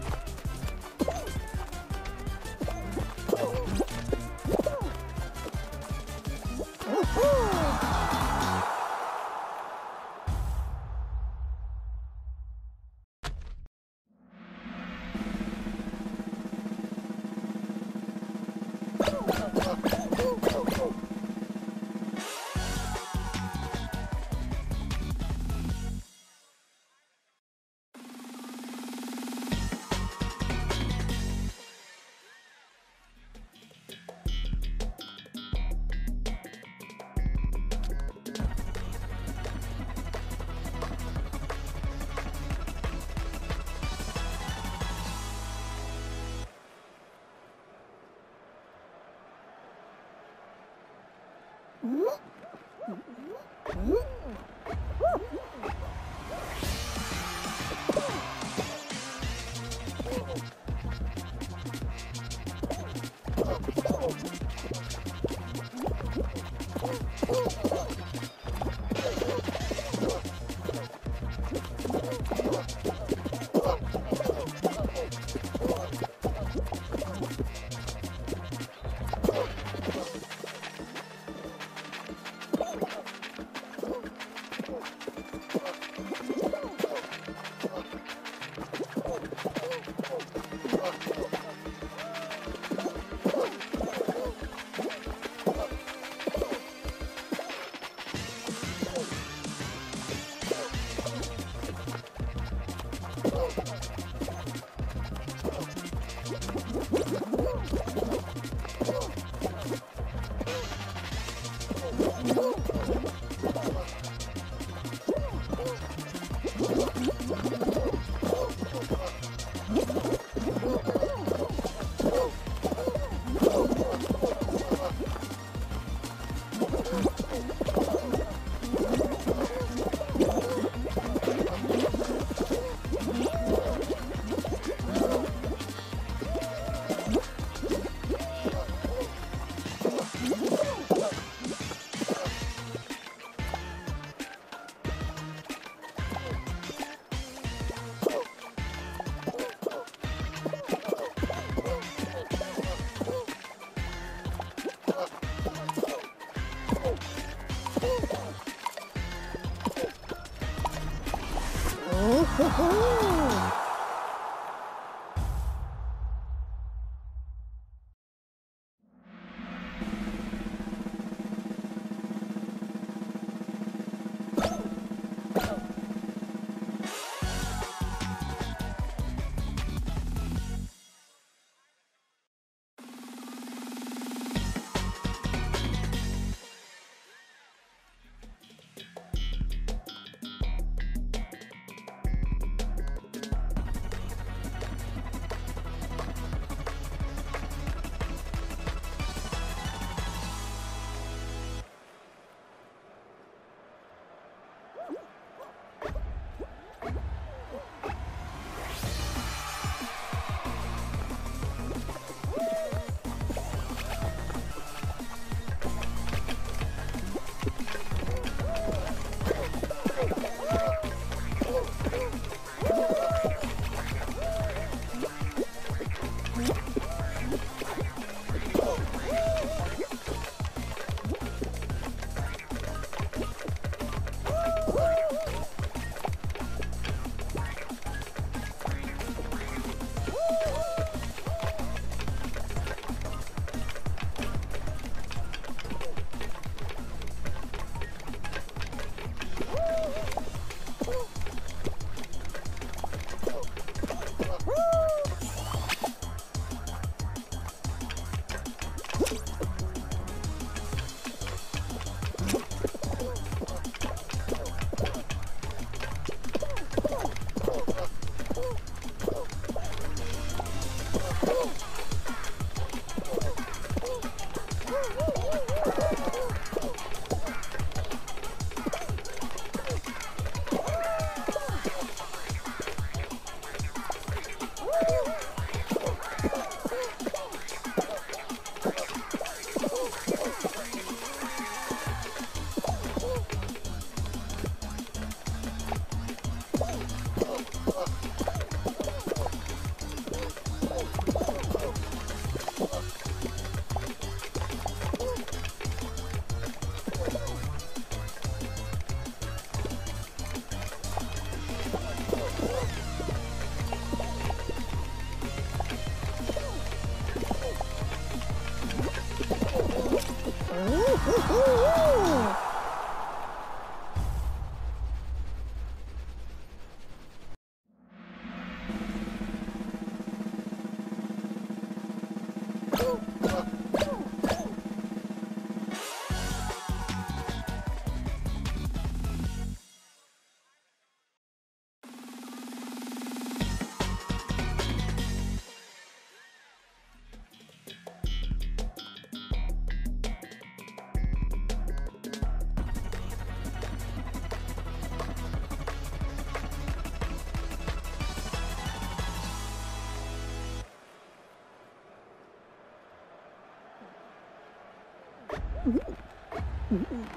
Woo! Oh! Ho-ho! Mm-hmm.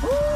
Woo-hoo!